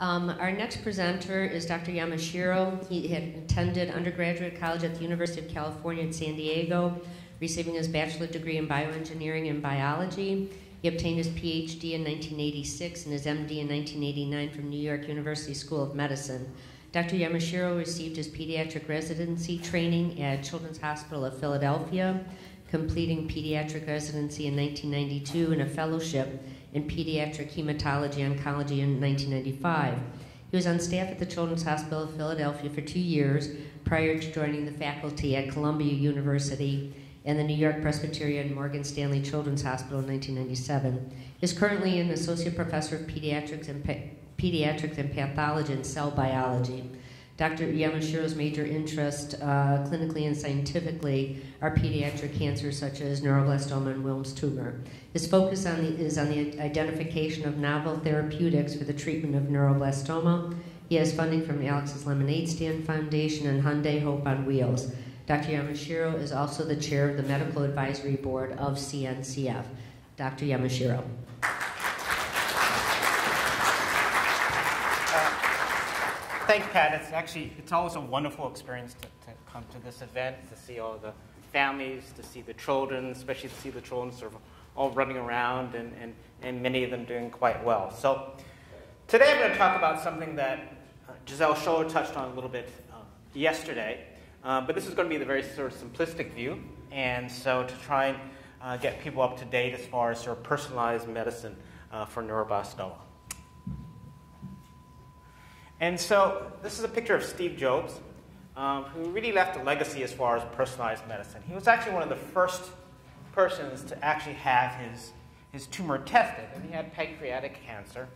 Um, our next presenter is Dr. Yamashiro. He had attended undergraduate college at the University of California in San Diego, receiving his bachelor degree in bioengineering and biology. He obtained his PhD in 1986 and his MD in 1989 from New York University School of Medicine. Dr. Yamashiro received his pediatric residency training at Children's Hospital of Philadelphia, completing pediatric residency in 1992 and a fellowship in pediatric hematology oncology in 1995. He was on staff at the Children's Hospital of Philadelphia for two years prior to joining the faculty at Columbia University and the New York Presbyterian Morgan Stanley Children's Hospital in 1997. He is currently an associate professor of pediatrics and pediatrics and pathology and cell biology. Dr. Yamashiro's major interest, uh, clinically and scientifically, are pediatric cancers such as neuroblastoma and Wilms tumor. His focus on the, is on the identification of novel therapeutics for the treatment of neuroblastoma. He has funding from the Alex's Lemonade Stand Foundation and Hyundai Hope on Wheels. Dr. Yamashiro is also the chair of the Medical Advisory Board of CNCF. Dr. Yamashiro. Thanks, Pat. It's actually it's always a wonderful experience to, to come to this event, to see all the families, to see the children, especially to see the children sort of all running around and, and, and many of them doing quite well. So today I'm going to talk about something that uh, Giselle Sholler touched on a little bit uh, yesterday, uh, but this is going to be the very sort of simplistic view, and so to try and uh, get people up to date as far as sort of personalized medicine uh, for neuroblastoma. And so this is a picture of Steve Jobs, um, who really left a legacy as far as personalized medicine. He was actually one of the first persons to actually have his, his tumor tested, and he had pancreatic cancer.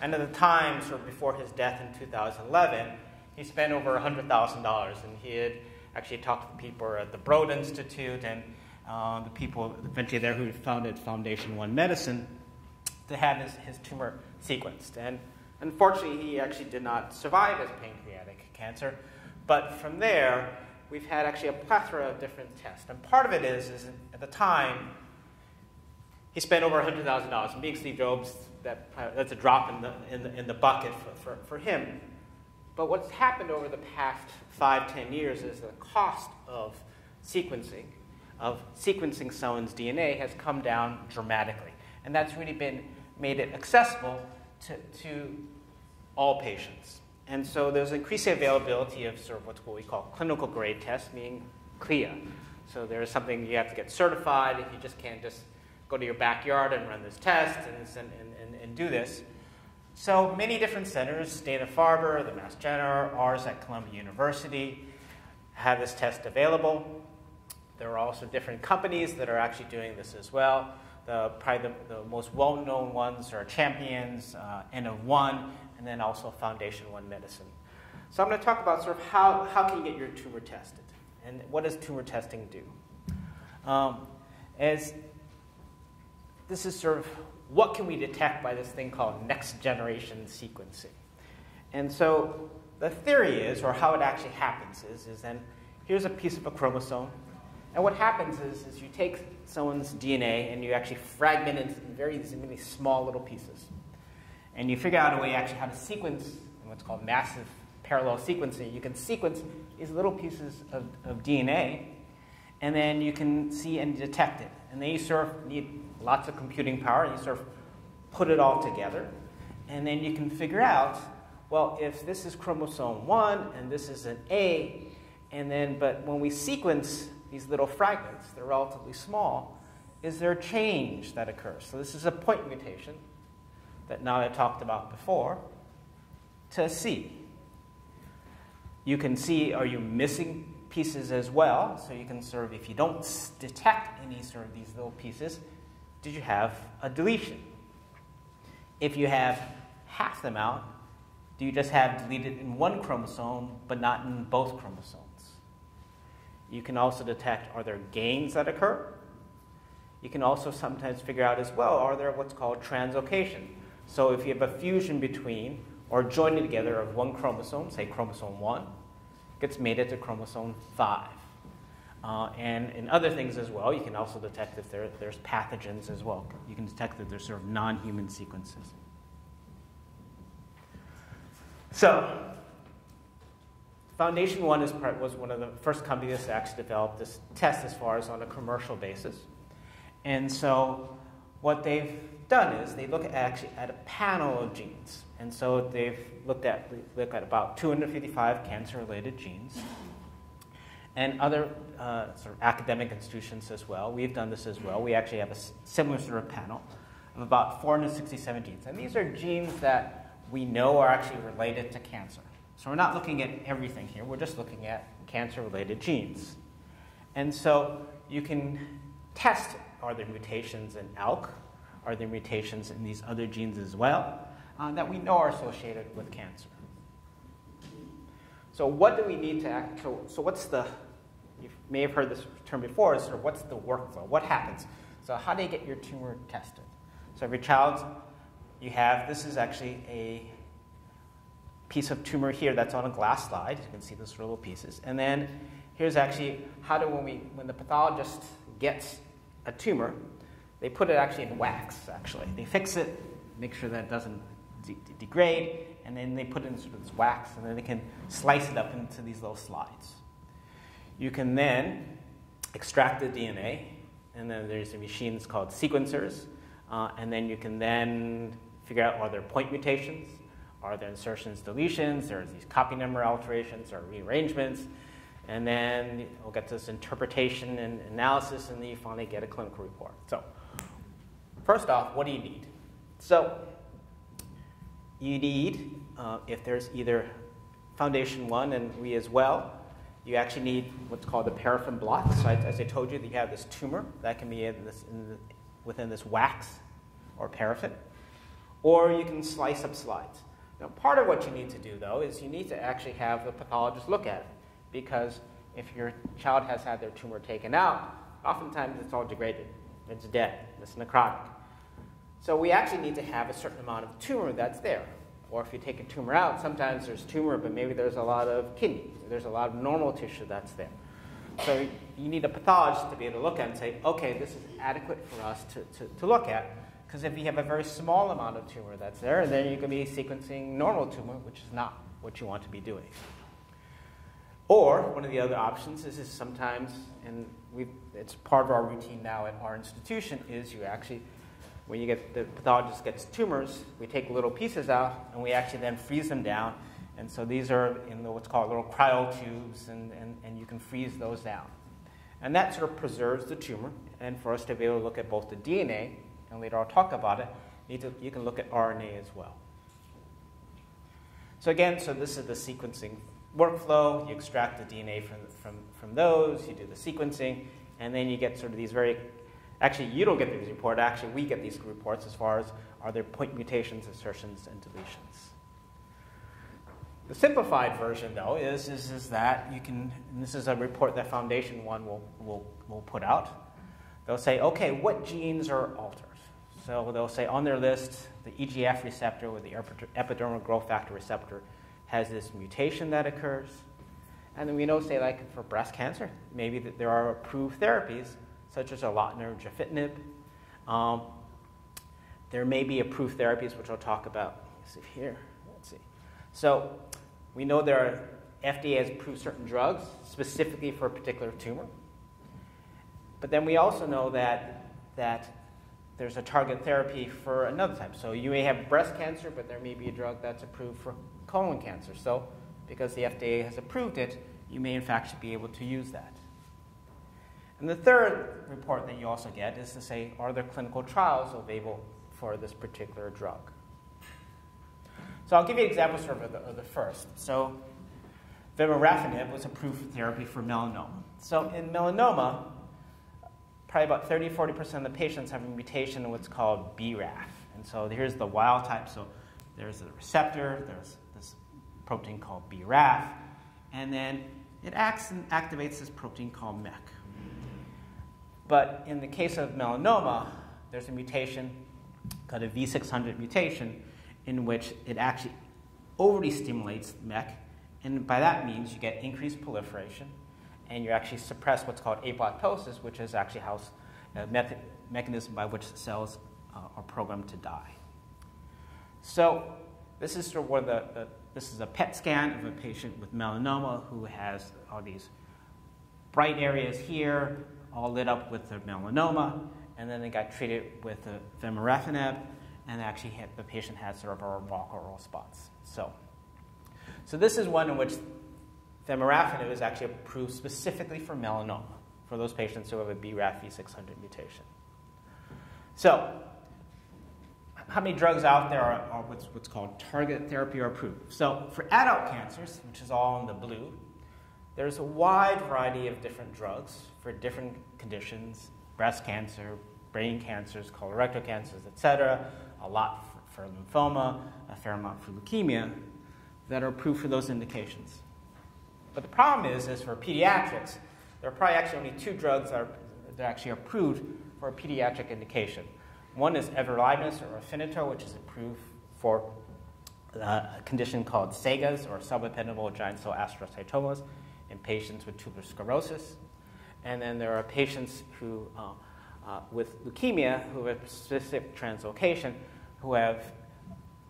And at the time, sort of before his death in 2011, he spent over $100,000, and he had actually talked to people at the Broad Institute and uh, the people eventually there who founded Foundation One Medicine to have his, his tumor sequenced. And Unfortunately, he actually did not survive his pancreatic cancer. But from there, we've had actually a plethora of different tests. And part of it is, is at the time, he spent over $100,000. And being Steve Jobs, that, that's a drop in the, in the, in the bucket for, for, for him. But what's happened over the past five, ten years is the cost of sequencing, of sequencing someone's DNA has come down dramatically. And that's really been made it accessible to, to all patients. And so there's increasing availability of sort of what's what we call clinical grade tests, meaning CLIA. So there's something you have to get certified. If you just can't just go to your backyard and run this test and, and, and, and do this. So many different centers, Dana-Farber, the Mass General, ours at Columbia University, have this test available. There are also different companies that are actually doing this as well. The, probably the, the most well-known ones are Champions, uh, N of One, and then also Foundation One Medicine. So I'm going to talk about sort of how, how can you get your tumor tested, and what does tumor testing do? Um, as this is sort of what can we detect by this thing called next generation sequencing. And so the theory is, or how it actually happens is, is then here's a piece of a chromosome, and what happens is, is you take someone's DNA and you actually fragment it into very many small little pieces. And you figure out a way actually how to sequence what's called massive parallel sequencing. You can sequence these little pieces of, of DNA, and then you can see and detect it. And then you sort of need lots of computing power, and you sort of put it all together. And then you can figure out, well, if this is chromosome 1 and this is an A, and then, but when we sequence these little fragments, they're relatively small, is there a change that occurs? So this is a point mutation that Nadia talked about before to see. You can see, are you missing pieces as well? So you can sort of, if you don't detect any sort of these little pieces, did you have a deletion? If you have half them out, do you just have deleted in one chromosome but not in both chromosomes? You can also detect are there gains that occur? You can also sometimes figure out as well are there what's called translocation. So if you have a fusion between or joining together of one chromosome, say chromosome 1, gets mated to chromosome 5. Uh, and in other things as well, you can also detect if there, there's pathogens as well. You can detect that there's sort of non human sequences. So, Foundation One is part, was one of the first companies that actually developed this test as far as on a commercial basis. And so, what they've done is they look actually at a panel of genes. And so they've looked at look at about 255 cancer-related genes, and other uh, sort of academic institutions as well. We've done this as well. We actually have a similar sort of panel of about 467 genes, and these are genes that we know are actually related to cancer. So we're not looking at everything here. We're just looking at cancer-related genes, and so you can test are there mutations in ALK, are there mutations in these other genes as well uh, that we know are associated with cancer. So what do we need to act? So, so what's the, you may have heard this term before, is sort of what's the workflow? What happens? So how do you get your tumor tested? So every child, you have, this is actually a piece of tumor here that's on a glass slide. You can see those little pieces. And then here's actually how do when we when the pathologist gets a tumor, they put it actually in wax. Actually, they fix it, make sure that it doesn't de- degrade, and then they put it in sort of this wax, and then they can slice it up into these little slides. You can then extract the DNA, and then there's a machine that's called sequencers, uh, and then you can then figure out are there point mutations, are there insertions, deletions, there's these copy number alterations or rearrangements, and then we'll get this interpretation and analysis, and then you finally get a clinical report. So, first off, what do you need? So, you need, uh, if there's either Foundation 1 and we as well, you actually need what's called the paraffin block. So, as I told you, that you have this tumor that can be in this, in the, within this wax or paraffin, or you can slice up slides. Now, part of what you need to do, though, is you need to actually have the pathologist look at it because if your child has had their tumor taken out, oftentimes it's all degraded, it's dead, it's necrotic. So we actually need to have a certain amount of tumor that's there. Or if you take a tumor out, sometimes there's tumor, but maybe there's a lot of kidney, there's a lot of normal tissue that's there. So you need a pathologist to be able to look at and say, okay, this is adequate for us to, to, to look at. Because if you have a very small amount of tumor that's there, then you can be sequencing normal tumor, which is not what you want to be doing. Or one of the other options is, is sometimes, and it's part of our routine now at our institution, is you actually, when you get the pathologist gets tumors, we take little pieces out and we actually then freeze them down. And so these are in what's called little cryotubes, and, and, and you can freeze those down. And that sort of preserves the tumor. And for us to be able to look at both the DNA, and later I'll talk about it, to, you can look at RNA as well. So again, so this is the sequencing workflow, you extract the DNA from, from, from those, you do the sequencing, and then you get sort of these very, actually you don't get these reports, actually we get these reports as far as are there point mutations, insertions, and deletions. The simplified version, though, is, is, is that you can, this is a report that Foundation One will, will, will put out. They'll say, okay, what genes are altered? So they'll say on their list, the EGF receptor with the epidermal growth factor receptor has this mutation that occurs. And then we know, say, like for breast cancer, maybe that there are approved therapies such as erlotinib, gefitinib. Um, there may be approved therapies, which I'll talk about. Let's see here. Let's see. So we know there are FDA has approved certain drugs specifically for a particular tumor. But then we also know that that there's a target therapy for another type. So you may have breast cancer, but there may be a drug that's approved for colon cancer. So, because the FDA has approved it, you may in fact be able to use that. And the third report that you also get is to say, are there clinical trials available for this particular drug? So I'll give you examples of the, of the first. So vemurafenib was approved for therapy for melanoma. So in melanoma, probably about 30 40% of the patients have a mutation in what's called BRAF. And so here's the wild type. So there's a receptor, there's protein called BRAF, and then it acts and activates this protein called MEK. But in the case of melanoma, there's a mutation called a V600 mutation in which it actually overly stimulates MEK, and by that means you get increased proliferation, and you actually suppress what's called apoptosis, which is actually how a method, mechanism by which cells uh, are programmed to die. So this is sort of one of the, the this is a PET scan of a patient with melanoma who has all these bright areas here, all lit up with their melanoma, and then they got treated with vemurafenib, and actually hit, the patient had cerebral Walker spots. So, so this is one in which vemurafenib is actually approved specifically for melanoma, for those patients who have a BRAF V600 mutation. So, how many drugs out there are, are what's, what's called target therapy or approved? So, for adult cancers, which is all in the blue, there's a wide variety of different drugs for different conditions breast cancer, brain cancers, colorectal cancers, etc., a lot for, for lymphoma, a fair amount for leukemia, that are approved for those indications. But the problem is, is for pediatrics, there are probably actually only two drugs that are, that are actually approved for a pediatric indication. One is everolimus or Afinitor, which is approved for uh, a condition called SEGAs or subependymal giant cell astrocytomas in patients with tuberous sclerosis. And then there are patients who, uh, uh, with leukemia who have specific translocation who have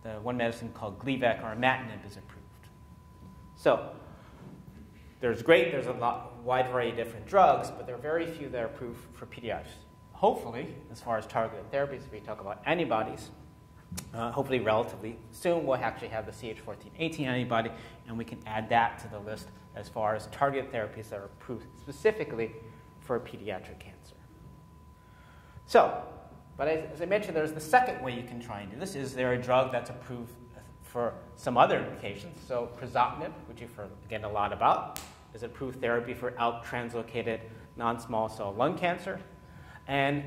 the one medicine called Gleevec or imatinib is approved. So there's great, there's a lot, wide variety of different drugs, but there are very few that are approved for pediatrics. Hopefully, as far as targeted therapies, we talk about antibodies, uh, hopefully relatively soon we'll actually have the CH1418 antibody, and we can add that to the list as far as targeted therapies that are approved specifically for pediatric cancer. So, but as, as I mentioned, there's the second way you can try and do this. Is there a drug that's approved for some other indications? So crizotinib, which you've heard again a lot about, is approved therapy for ALK translocated non-small cell lung cancer, and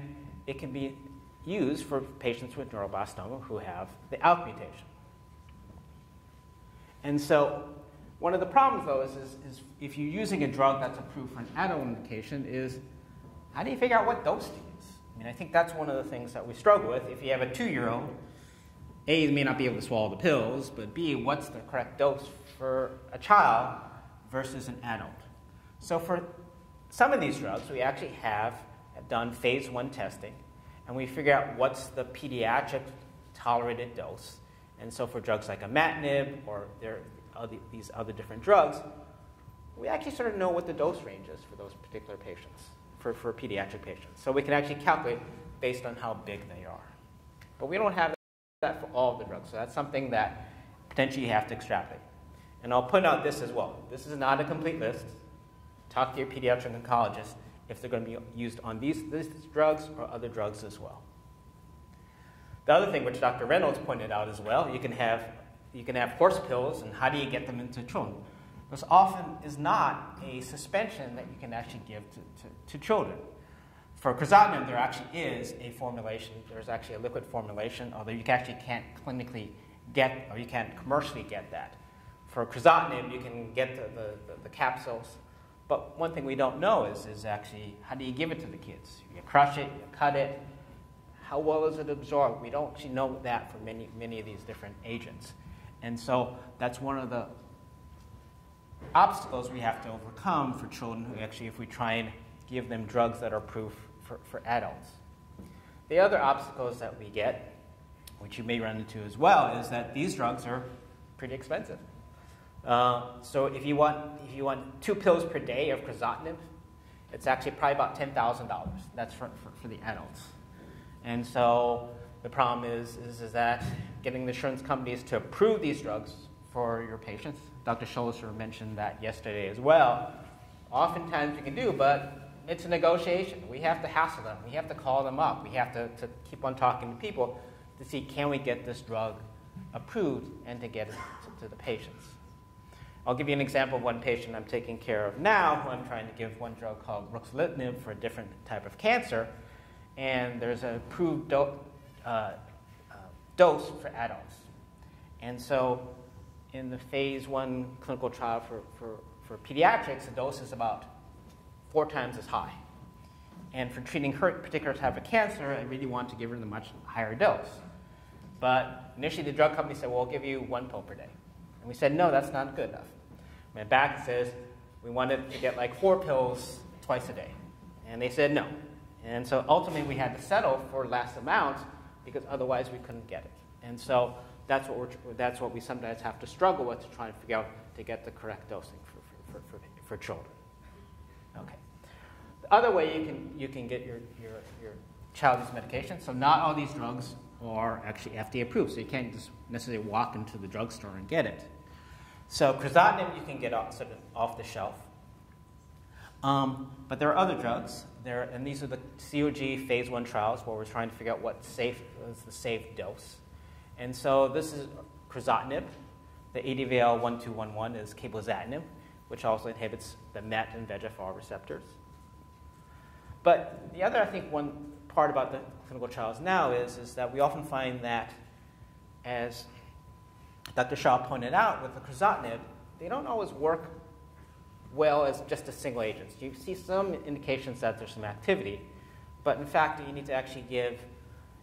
it can be used for patients with neuroblastoma who have the ALK mutation. And so one of the problems, though, is, is, is, if you're using a drug that's approved for an adult indication, is how do you figure out what dose to use? I mean, I think that's one of the things that we struggle with. If you have a two-year-old, A, may not be able to swallow the pills, but B, what's the correct dose for a child versus an adult? So for some of these drugs, we actually have done phase one testing, and we figure out what's the pediatric tolerated dose. And so for drugs like imatinib or there, other, these other different drugs, we actually sort of know what the dose range is for those particular patients, for, for pediatric patients. So we can actually calculate based on how big they are. But we don't have that for all of the drugs, so that's something that potentially you have to extrapolate. And I'll point out this as well. This is not a complete list. Talk to your pediatric oncologist if they're going to be used on these, these drugs or other drugs as well. The other thing, which Dr. Reynolds pointed out as well, you can have you can have horse pills, and how do you get them into children? This often is not a suspension that you can actually give to, to, to children. For crizotinib, there actually is a formulation. There's actually a liquid formulation, although you actually can't clinically get, or you can't commercially get that. For crizotinib, you can get the, the, the, the capsules, but one thing we don't know is, is actually how do you give it to the kids? You crush it, you cut it, how well is it absorbed? We don't actually know that for many, many of these different agents. And so that's one of the obstacles we have to overcome for children who actually, if we try and give them drugs that are proof for, for adults. The other obstacles that we get, which you may run into as well, is that these drugs are pretty expensive. Uh, so if you want if you want two pills per day of crizotinib, it's actually probably about ten thousand dollars. That's for, for, for the adults. And so the problem is, is, is that getting the insurance companies to approve these drugs for your patients. Dr. Scholzer mentioned that yesterday as well. Oftentimes we can do, but it's a negotiation. We have to hassle them. We have to call them up. We have to, to keep on talking to people to see can we get this drug approved and to get it to the patients. I'll give you an example of one patient I'm taking care of now who I'm trying to give one drug called ruxolitinib for a different type of cancer. And there's an approved do- uh, uh, dose for adults. And so in the phase one clinical trial for, for, for pediatrics, the dose is about four times as high. And for treating her particular type of cancer, I really want to give her the much higher dose. But initially, the drug company said, well, we'll give you one pill per day. And we said, no, that's not good enough. Went back says, we wanted to get like four pills twice a day. And they said no. And so ultimately, we had to settle for less amounts because otherwise we couldn't get it. And so that's what, we're, that's what we sometimes have to struggle with to try and figure out to get the correct dosing for, for, for, for children. Okay. The other way you can, you can get your, your, your child these medications, so not all these drugs are actually FDA approved, so you can't just necessarily walk into the drugstore and get it. So crizotinib you can get off, sort of off the shelf. Um, but there are other drugs, there, and these are the COG phase one trials where we're trying to figure out what safe is the safe dose. And so this is crizotinib. The ADVL1211 is cabozantinib, which also inhibits the MET and VEGFR receptors. But the other, I think, one part about the clinical trials now is, is that we often find that, as Dr. Shaw pointed out with the crizotinib, they don't always work well as just a single agent. You see some indications that there's some activity, but in fact, you need to actually give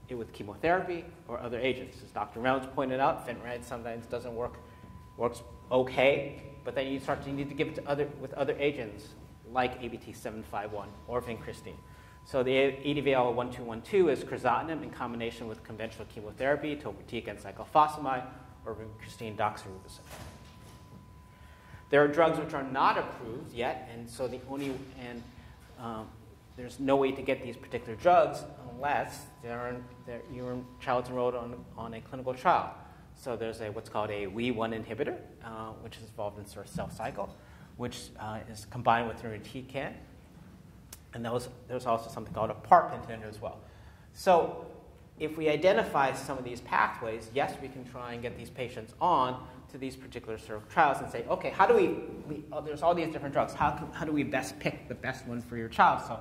it with chemotherapy or other agents. As Dr. Reynolds pointed out, Fenred sometimes doesn't work, works okay, but then you start to you need to give it to other, with other agents like ABT751 or vincristine. So the ADVL1212 is crizotinib in combination with conventional chemotherapy, topotecan cyclophosphamide, or vincristine doxorubicin. There are drugs which are not approved yet, and so the only and um, there's no way to get these particular drugs unless they're, they're, your child's enrolled on, on a clinical trial. So there's a what's called a WEE1 inhibitor, uh, which is involved in sort of cell cycle, which uh, is combined with irinotecan. And was, there's also something called a PARP inhibitor as well. So if we identify some of these pathways, yes, we can try and get these patients on to these particular sort of trials and say, okay, how do we, we oh, there's all these different drugs. How, can, how do we best pick the best one for your child? So,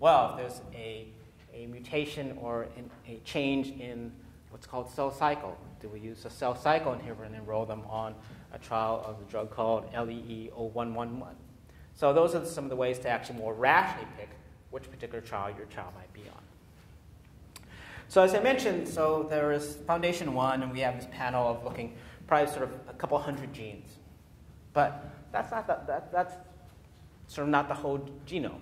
well, if there's a, a mutation or in, a change in what's called cell cycle, do we use a cell cycle inhibitor and enroll them on a trial of a drug called LEE0111? So those are some of the ways to actually more rationally pick which particular trial your child might be on. So as I mentioned, so there is Foundation One, and we have this panel of looking probably sort of a couple hundred genes. But that's not the, that, that's sort of not the whole genome.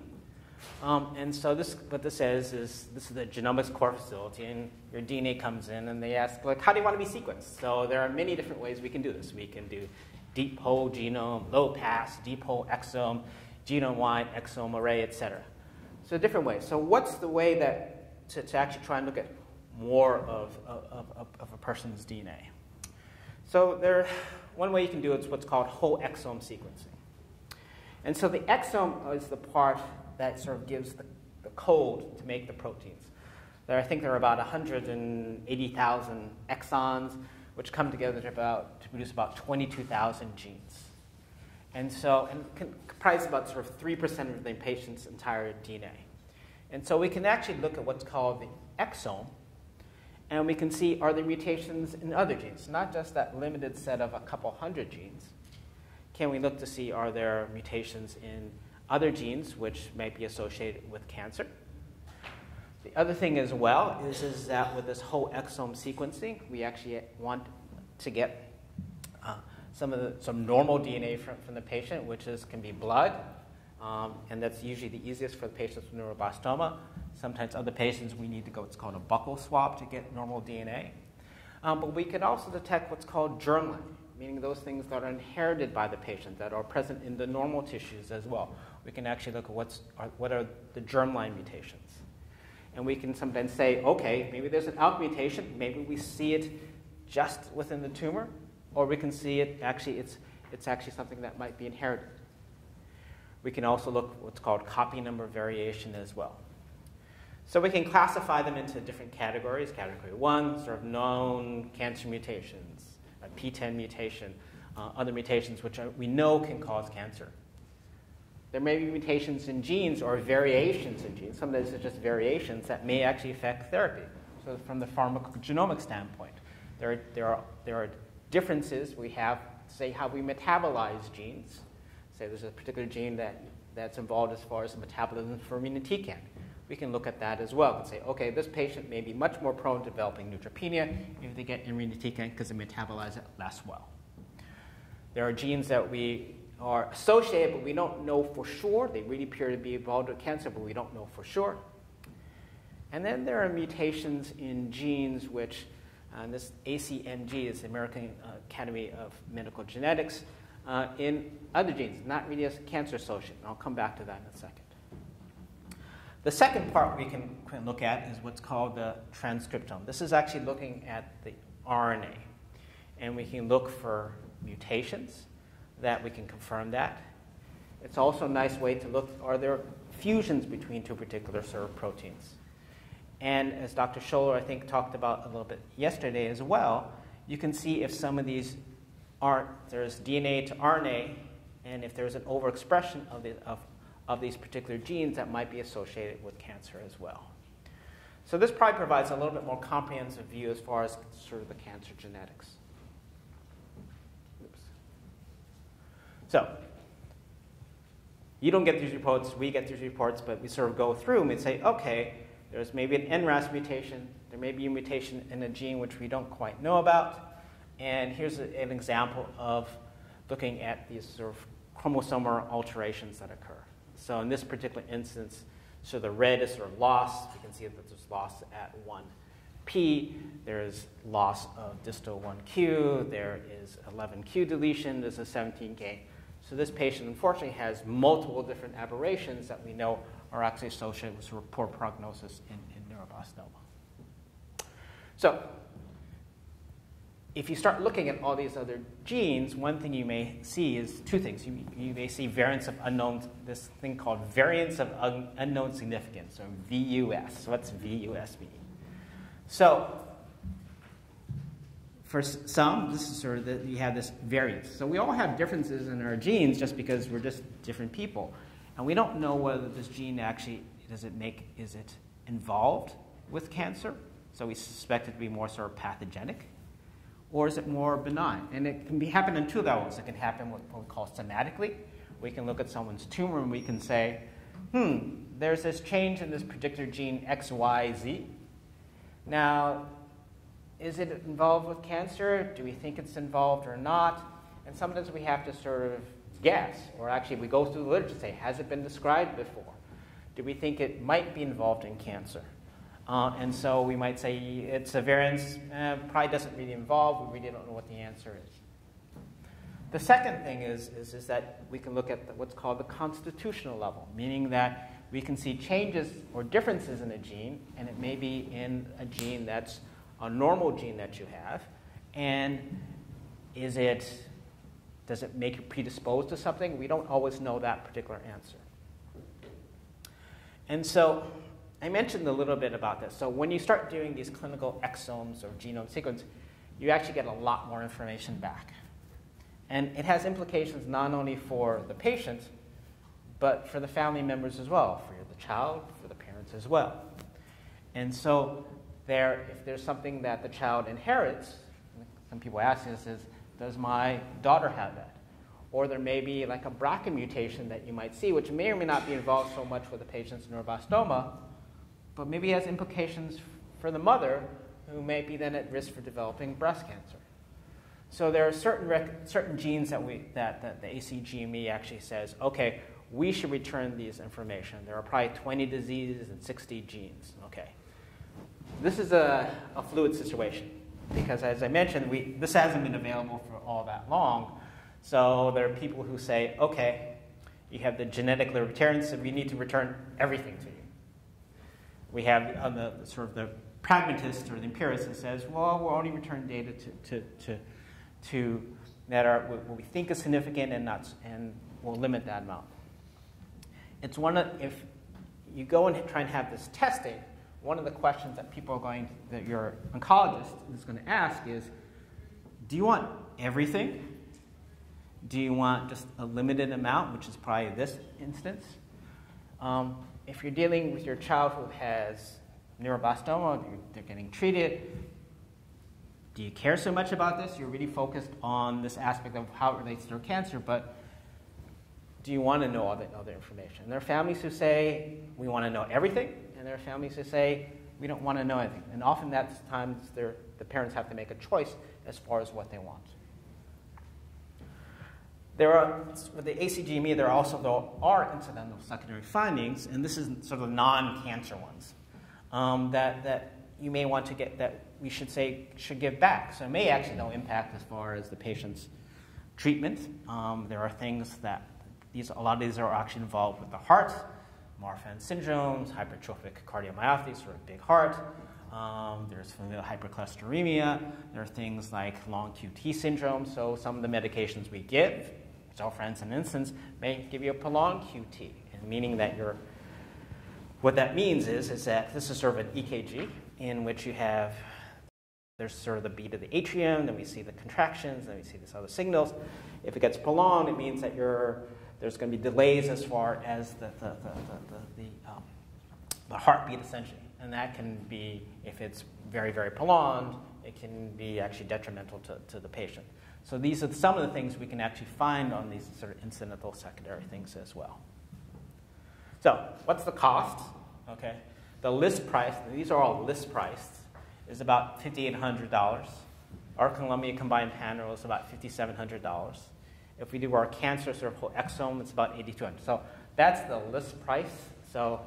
Um, and so this, what this says is, this is the genomics core facility, and your DNA comes in, and they ask, like, how do you want to be sequenced? So there are many different ways we can do this. We can do deep whole genome, low pass, deep whole exome, genome-wide exome array, etc. So different ways. So what's the way that to, to actually try and look at more of, of, of, of a person's DNA. So there, one way you can do it is what's called whole exome sequencing. And so the exome is the part that sort of gives the, the code to make the proteins. There, I think there are about 180,000 exons, which come together to, about, to produce about 22,000 genes. And so, and can comprise about sort of 3% of the patient's entire DNA. And so we can actually look at what's called the exome, and we can see are there mutations in other genes, not just that limited set of a couple hundred genes. Can we look to see are there mutations in other genes which might be associated with cancer? The other thing as well is, is that with this whole exome sequencing, we actually want to get uh, some of the some normal DNA from, from the patient, which is can be blood, um, and that's usually the easiest for the patients with neuroblastoma. Sometimes other patients, we need to go what's called a buccal swab to get normal DNA. Um, but we can also detect what's called germline, meaning those things that are inherited by the patient that are present in the normal tissues as well. We can actually look at what's, are, what are the germline mutations. And we can sometimes say, okay, maybe there's an ALK mutation, maybe we see it just within the tumor, or we can see it actually, it's, it's actually something that might be inherited. We can also look what's called copy number variation as well. So we can classify them into different categories. Category one, sort of known cancer mutations, a PTEN mutation, uh, other mutations which are, we know can cause cancer. There may be mutations in genes or variations in genes. Some of these are just variations that may actually affect therapy. So from the pharmacogenomic standpoint, there there are, there are differences we have, say, how we metabolize genes say there's a particular gene that, that's involved as far as the metabolism for irinotecan. We can look at that as well and say, okay, this patient may be much more prone to developing neutropenia if they get irinotecan because they metabolize it less well. There are genes that we are associated, but we don't know for sure. They really appear to be involved with cancer, but we don't know for sure. And then there are mutations in genes which And this ACMG is the American uh, Academy of Medical Genetics uh, in other genes, not really as cancer associated. I'll come back to that in a second. The second part we can, can look at is what's called the transcriptome. This is actually looking at the RNA. And we can look for mutations that we can confirm that. It's also a nice way to look are there fusions between two particular of proteins? And as Dr. Sholler, I think, talked about a little bit yesterday as well, you can see if some of these there's DNA to RNA, and if there's an overexpression of, the, of of these particular genes that might be associated with cancer as well. So this probably provides a little bit more comprehensive view as far as sort of the cancer genetics. Oops. So you don't get these reports, we get these reports, but we sort of go through them and say, okay, there's maybe an NRAS mutation, there may be a mutation in a gene which we don't quite know about, and here's a, an example of looking at these sort of chromosomal alterations that occur. So in this particular instance, so the red is sort of loss. We can see that there's loss at 1p. There is loss of distal 1q. There is 11q deletion. There's a 17q. So this patient unfortunately has multiple different aberrations that we know are actually associated with sort of poor prognosis in, in neuroblastoma. So if you start looking at all these other genes, one thing you may see is two things. You, you may see variants of unknown, this thing called variants of un, unknown significance, or VUS. So what's VUS mean? So for some, this is sort of the, you have this variance. So we all have differences in our genes just because we're just different people. And we don't know whether this gene actually, does it make, is it involved with cancer? So we suspect it to be more sort of pathogenic or is it more benign? And it can be happen on two levels. It can happen what we call somatically. We can look at someone's tumor and we can say, hmm, there's this change in this predictor gene XYZ. Now, is it involved with cancer? Do we think it's involved or not? And sometimes we have to sort of guess, or actually we go through the literature and say, has it been described before? Do we think it might be involved in cancer? Uh, and so we might say it's a variance, uh, probably doesn't really involve, we really don't know what the answer is. The second thing is, is, is that we can look at the, what's called the constitutional level, meaning that we can see changes or differences in a gene, and it may be in a gene that's a normal gene that you have, and is it, does it make you predisposed to something? We don't always know that particular answer. And so I mentioned a little bit about this. So when you start doing these clinical exomes or genome sequence, you actually get a lot more information back. And it has implications not only for the patient, but for the family members as well, for the child, for the parents as well. And so there, if there's something that the child inherits, some people ask this is, does my daughter have that? Or there may be like a BRCA mutation that you might see, which may or may not be involved so much with the patient's neuroblastoma, but maybe it has implications for the mother who may be then at risk for developing breast cancer. So there are certain, rec- certain genes that, we, that, that the ACGME actually says, okay, we should return these information. There are probably 20 diseases and 60 genes. Okay. This is a, a fluid situation because, as I mentioned, we, this hasn't been available for all that long. So there are people who say, okay, you have the genetic libertarians, so we need to return everything to you we have on the sort of the pragmatist or the empiricist that says, well, we'll only return data to, to, to, to that are what we think is significant and not, and we'll limit that amount. It's one of, if you go and try and have this testing, one of the questions that people are going, that your oncologist is going to ask is, do you want everything? Do you want just a limited amount, which is probably this instance? Um, if you're dealing with your child who has neuroblastoma, they're getting treated, do you care so much about this? You're really focused on this aspect of how it relates to their cancer, but do you want to know all the other information? And there are families who say, we want to know everything, and there are families who say, we don't want to know anything. And often that's times the parents have to make a choice as far as what they want. There are, with the ACGME, there also there are incidental secondary findings, and this is sort of non-cancer ones, um, that, that you may want to get, that we should say should give back. So it may actually no impact as far as the patient's treatment. Um, there are things that these, a lot of these are actually involved with the heart, Marfan syndromes, hypertrophic cardiomyopathy, sort of big heart. Um, there's familial hypercholesterolemia. There are things like long QT syndrome. So some of the medications we give, so for instance, may give you a prolonged QT, meaning that you're what that means is, is that this is sort of an EKG in which you have there's sort of the beat of the atrium, then we see the contractions, then we see these other signals. If it gets prolonged, it means that you're, there's going to be delays as far as the, the, the, the, the, um, the heartbeat, essentially. And that can be, if it's very, very prolonged, it can be actually detrimental to, to the patient. So these are some of the things we can actually find on these sort of incidental secondary things as well. So what's the cost? Okay, the list price, these are all list priced is about $5,800. Our Columbia combined panel is about $5,700. If we do our cancer sort of whole exome, it's about 8200 So that's the list price. So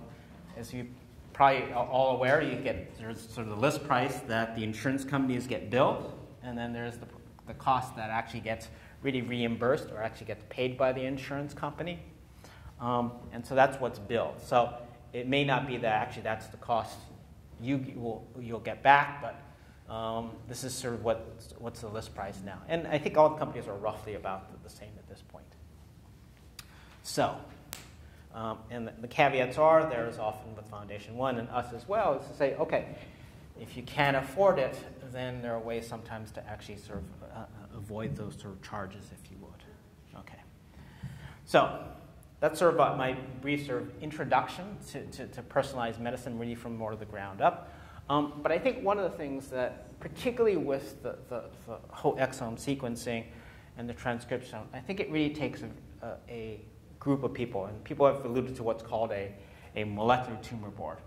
as you probably are all aware, you get there's sort of the list price that the insurance companies get billed, and then there's the, the cost that actually gets really reimbursed or actually gets paid by the insurance company. Um, and so that's what's billed. So it may not be that actually that's the cost you will you'll get back, but um, this is sort of what what's the list price now. And I think all the companies are roughly about the, same at this point. So, um, and the, the, caveats are there is often with Foundation One and us as well is to say, okay, if you can't afford it, then there are ways sometimes to actually sort of uh, avoid those sort of charges, if you would. Okay. So that's sort of my brief sort of introduction to, to, to, personalized medicine, really from more of the ground up. Um, but I think one of the things that, particularly with the, the, the, whole exome sequencing and the transcription, I think it really takes a, a, a, group of people, and people have alluded to what's called a, a molecular tumor board.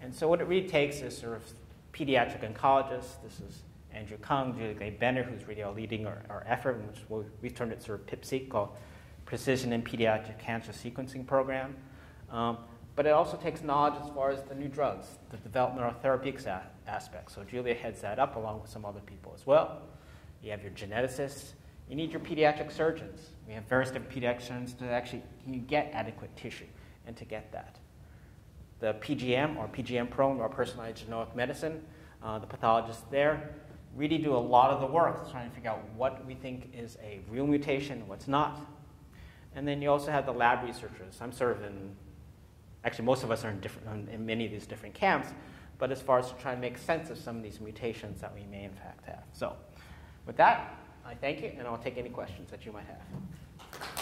And so what it really takes is sort of pediatric oncologist. This is Andrew Kung, Julia Glade Bender, who's really leading our, our effort, which we've turned it sort of PIPSEQ, called precision in pediatric cancer sequencing program. Um, but it also takes knowledge as far as the new drugs, the development of therapeutics a- aspect. So Julia heads that up along with some other people as well. You have your geneticists. You need your pediatric surgeons. We have various different pediatric surgeons to actually can you get adequate tissue and to get that. The PGM or PGM Pro or personalized genomic medicine, uh, the pathologists there really do a lot of the work trying to figure out what we think is a real mutation, and what's not, and then you also have the lab researchers. I'm sort of in, actually, most of us are in, different, in many of these different camps, but as far as trying to make sense of some of these mutations that we may in fact have. So, with that, I thank you, and I'll take any questions that you might have.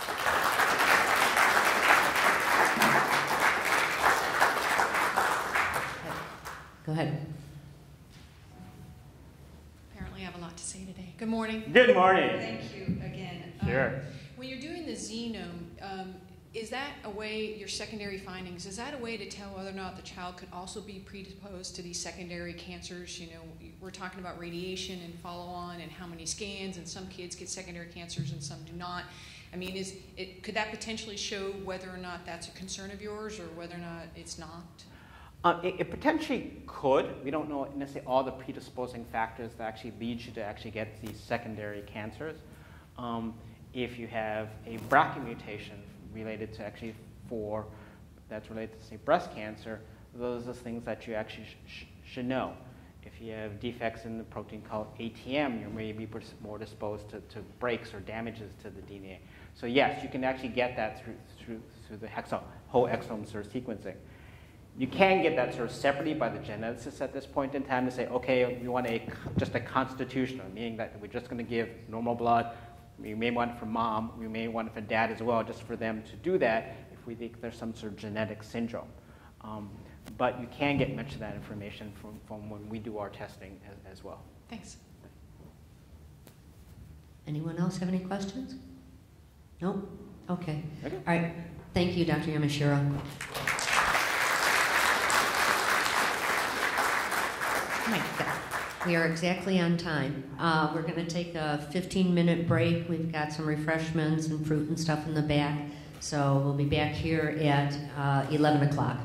Go ahead. Apparently, I have a lot to say today. Good morning. Good morning. Thank you again. Sure. Um, when you're doing the genome, um, is that a way, your secondary findings, is that a way to tell whether or not the child could also be predisposed to these secondary cancers? You know, we're talking about radiation and follow on and how many scans, and some kids get secondary cancers and some do not. I mean, is it, could that potentially show whether or not that's a concern of yours or whether or not it's not? Uh, it, it, potentially could. We don't know necessarily all the predisposing factors that actually lead you to actually get these secondary cancers. Um, if you have a BRCA mutation related to actually for that's related to say breast cancer, those are things that you actually sh- should know. If you have defects in the protein called ATM, you may be more disposed to, to breaks or damages to the DNA. So yes, you can actually get that through through through the hexo- whole exome sequencing. You can get that sort of separately by the geneticists at this point in time to say, okay, we want a just a constitutional, meaning that we're just going to give normal blood, we may want it for mom, we may want it for dad as well, just for them to do that if we think there's some sort of genetic syndrome. Um, but you can get much of that information from, from when we do our testing as, as well. Thanks. Anyone else have any questions? No? Okay. okay. All right. Thank you, Dr. Yamashiro. We are exactly on time. Uh, we're going to take a 15 minute break. We've got some refreshments and fruit and stuff in the back. So we'll be back here at uh, 11 o'clock.